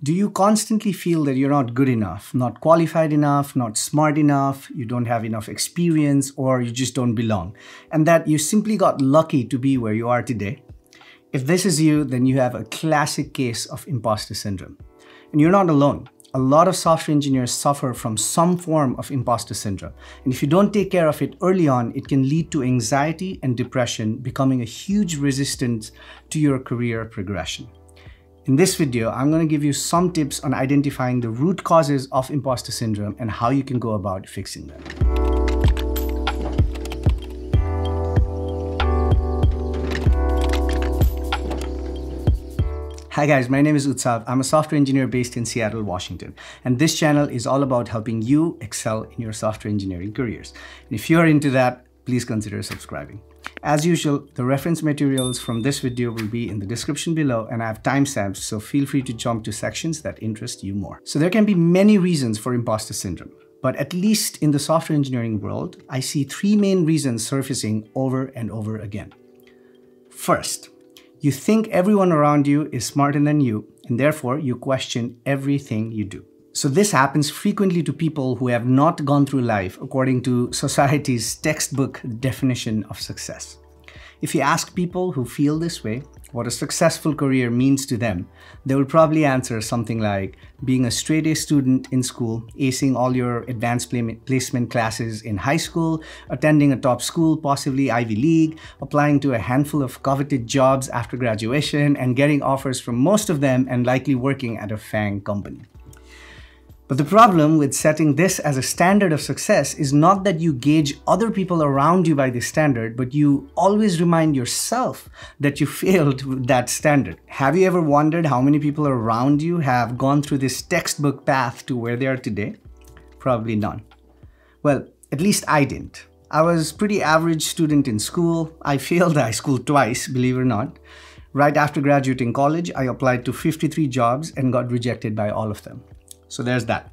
Do you constantly feel that you're not good enough, not qualified enough, not smart enough, you don't have enough experience, or you just don't belong, and that you simply got lucky to be where you are today? If this is you, then you have a classic case of imposter syndrome. And you're not alone. A lot of software engineers suffer from some form of imposter syndrome. And if you don't take care of it early on, it can lead to anxiety and depression, becoming a huge resistance to your career progression. In this video, I'm going to give you some tips on identifying the root causes of imposter syndrome and how you can go about fixing them. Hi guys, my name is Utsav. I'm a software engineer based in Seattle, Washington. And this channel is all about helping you excel in your software engineering careers. And if you're into that, please consider subscribing. As usual, the reference materials from this video will be in the description below and I have timestamps, so feel free to jump to sections that interest you more. So there can be many reasons for imposter syndrome, but at least in the software engineering world, I see three main reasons surfacing over and over again. First, you think everyone around you is smarter than you, and therefore you question everything you do. So this happens frequently to people who have not gone through life according to society's textbook definition of success. If you ask people who feel this way what a successful career means to them, they will probably answer something like being a straight A student in school, acing all your advanced placement classes in high school, attending a top school, possibly Ivy League, applying to a handful of coveted jobs after graduation, and getting offers from most of them and likely working at a FANG company. But the problem with setting this as a standard of success is not that you gauge other people around you by this standard, but you always remind yourself that you failed with that standard. Have you ever wondered how many people around you have gone through this textbook path to where they are today? Probably none. Well, at least I didn't. I was pretty average student in school. I failed high school twice, believe it or not. Right after graduating college, I applied to 53 jobs and got rejected by all of them. So there's that.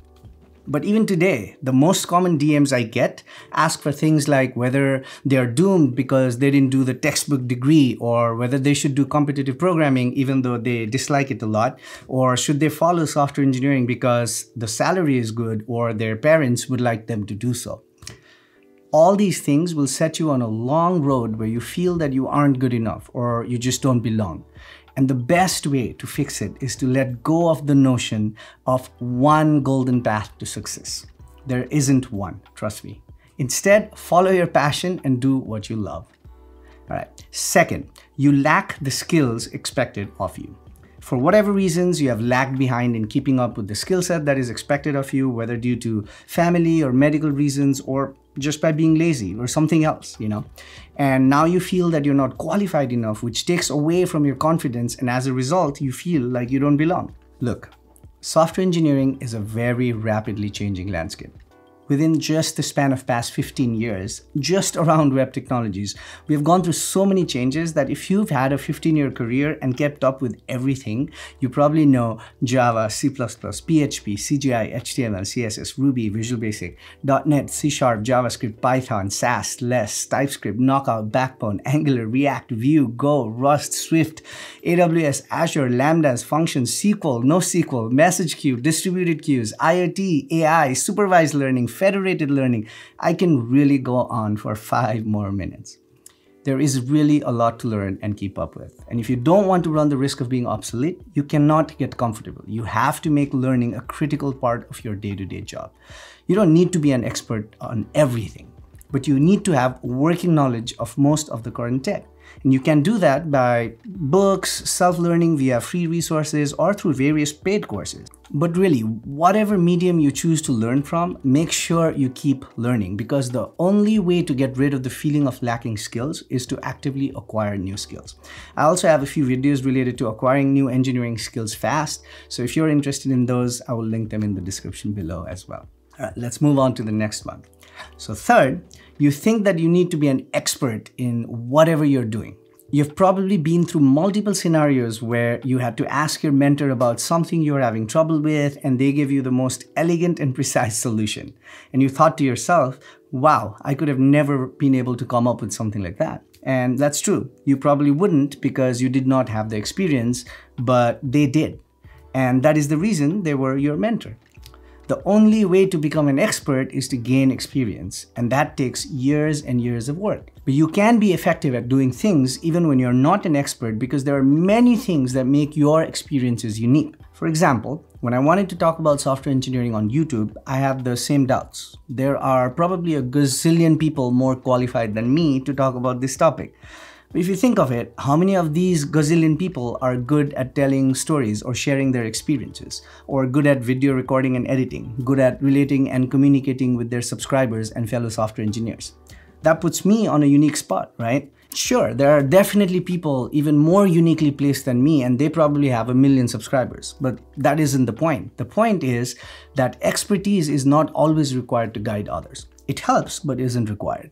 But even today, the most common DMs I get ask for things like whether they are doomed because they didn't do the textbook degree, or whether they should do competitive programming even though they dislike it a lot, or should they follow software engineering because the salary is good or their parents would like them to do so. All these things will set you on a long road where you feel that you aren't good enough or you just don't belong. And the best way to fix it is to let go of the notion of one golden path to success. There isn't one, trust me. Instead, follow your passion and do what you love. All right. Second, you lack the skills expected of you. For whatever reasons, you have lagged behind in keeping up with the skill set that is expected of you, whether due to family or medical reasons or just by being lazy or something else, you know. And now you feel that you're not qualified enough, which takes away from your confidence. And as a result, you feel like you don't belong. Look, software engineering is a very rapidly changing landscape within just the span of past 15 years, just around web technologies, we have gone through so many changes that if you've had a 15-year career and kept up with everything, you probably know Java, C++, PHP, CGI, HTML, CSS, Ruby, Visual Basic, .NET, C Sharp, JavaScript, Python, Sass, Less, TypeScript, Knockout, Backbone, Angular, React, Vue, Go, Rust, Swift, AWS, Azure, Lambdas, Functions, SQL, NoSQL, Message Queue, Distributed Queues, IoT, AI, Supervised Learning, federated learning. I can really go on for five more minutes. There is really a lot to learn and keep up with. And if you don't want to run the risk of being obsolete, you cannot get comfortable. You have to make learning a critical part of your day-to-day -day job. You don't need to be an expert on everything, but you need to have working knowledge of most of the current tech. And you can do that by books, self-learning via free resources, or through various paid courses. But really, whatever medium you choose to learn from, make sure you keep learning because the only way to get rid of the feeling of lacking skills is to actively acquire new skills. I also have a few videos related to acquiring new engineering skills fast. So if you're interested in those, I will link them in the description below as well. All right, let's move on to the next one. So third, you think that you need to be an expert in whatever you're doing. You've probably been through multiple scenarios where you had to ask your mentor about something you're having trouble with and they give you the most elegant and precise solution. And you thought to yourself, wow, I could have never been able to come up with something like that. And that's true. You probably wouldn't because you did not have the experience, but they did. And that is the reason they were your mentor. The only way to become an expert is to gain experience, and that takes years and years of work. But you can be effective at doing things even when you're not an expert because there are many things that make your experiences unique. For example, when I wanted to talk about software engineering on YouTube, I have the same doubts. There are probably a gazillion people more qualified than me to talk about this topic. If you think of it, how many of these gazillion people are good at telling stories or sharing their experiences, or good at video recording and editing, good at relating and communicating with their subscribers and fellow software engineers? That puts me on a unique spot, right? Sure, there are definitely people even more uniquely placed than me, and they probably have a million subscribers, but that isn't the point. The point is that expertise is not always required to guide others. It helps, but isn't required.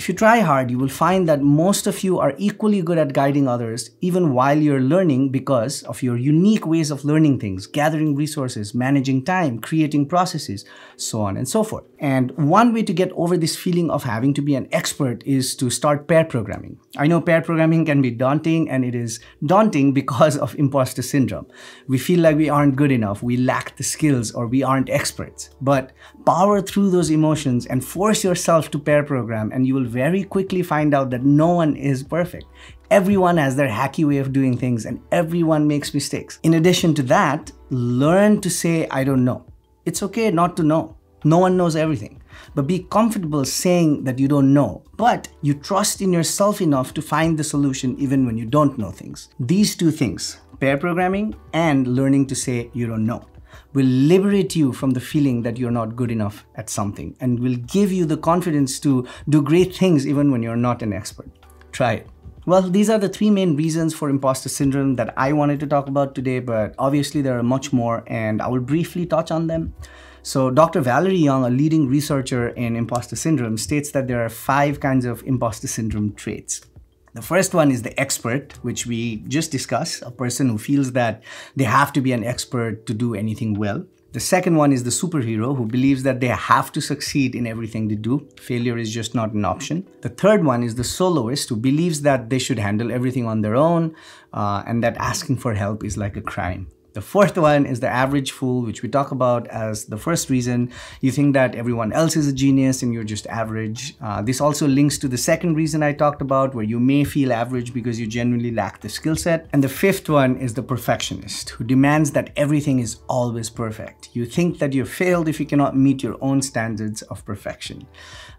If you try hard, you will find that most of you are equally good at guiding others even while you're learning because of your unique ways of learning things, gathering resources, managing time, creating processes, so on and so forth. And one way to get over this feeling of having to be an expert is to start pair programming. I know pair programming can be daunting and it is daunting because of imposter syndrome. We feel like we aren't good enough, we lack the skills, or we aren't experts. But power through those emotions and force yourself to pair program and you will very quickly find out that no one is perfect. Everyone has their hacky way of doing things and everyone makes mistakes. In addition to that, learn to say, I don't know. It's okay not to know. No one knows everything. But be comfortable saying that you don't know, but you trust in yourself enough to find the solution even when you don't know things. These two things, pair programming and learning to say you don't know will liberate you from the feeling that you're not good enough at something and will give you the confidence to do great things even when you're not an expert. Try it. Well, these are the three main reasons for imposter syndrome that I wanted to talk about today, but obviously there are much more and I will briefly touch on them. So Dr. Valerie Young, a leading researcher in imposter syndrome, states that there are five kinds of imposter syndrome traits. The first one is the expert, which we just discussed, a person who feels that they have to be an expert to do anything well. The second one is the superhero who believes that they have to succeed in everything they do. Failure is just not an option. The third one is the soloist who believes that they should handle everything on their own uh, and that asking for help is like a crime. The fourth one is the average fool, which we talk about as the first reason. You think that everyone else is a genius and you're just average. Uh, this also links to the second reason I talked about, where you may feel average because you genuinely lack the skill set. And the fifth one is the perfectionist, who demands that everything is always perfect. You think that you've failed if you cannot meet your own standards of perfection.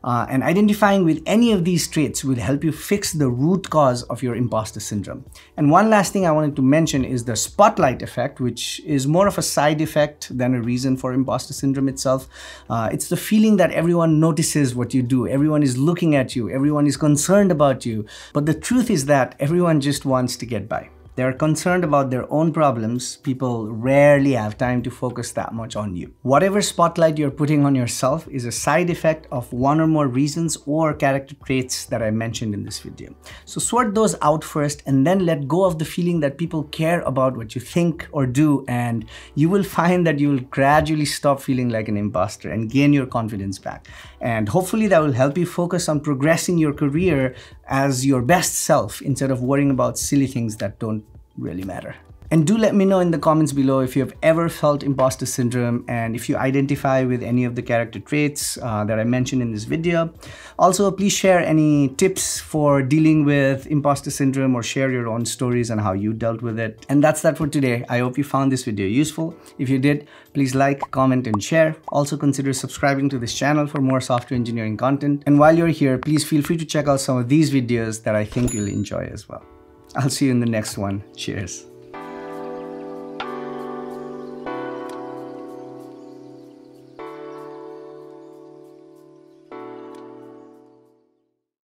Uh, and identifying with any of these traits will help you fix the root cause of your imposter syndrome. And one last thing I wanted to mention is the spotlight effect, which is more of a side effect than a reason for imposter syndrome itself. Uh, it's the feeling that everyone notices what you do, everyone is looking at you, everyone is concerned about you. But the truth is that everyone just wants to get by. They're concerned about their own problems. People rarely have time to focus that much on you. Whatever spotlight you're putting on yourself is a side effect of one or more reasons or character traits that I mentioned in this video. So sort those out first and then let go of the feeling that people care about what you think or do and you will find that you will gradually stop feeling like an imposter and gain your confidence back. And hopefully that will help you focus on progressing your career as your best self instead of worrying about silly things that don't really matter. And do let me know in the comments below if you have ever felt imposter syndrome and if you identify with any of the character traits uh, that I mentioned in this video. Also, please share any tips for dealing with imposter syndrome or share your own stories and how you dealt with it. And that's that for today. I hope you found this video useful. If you did, please like, comment, and share. Also consider subscribing to this channel for more software engineering content. And while you're here, please feel free to check out some of these videos that I think you'll enjoy as well. I'll see you in the next one. Cheers.